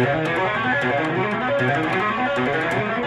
Thank iya. you.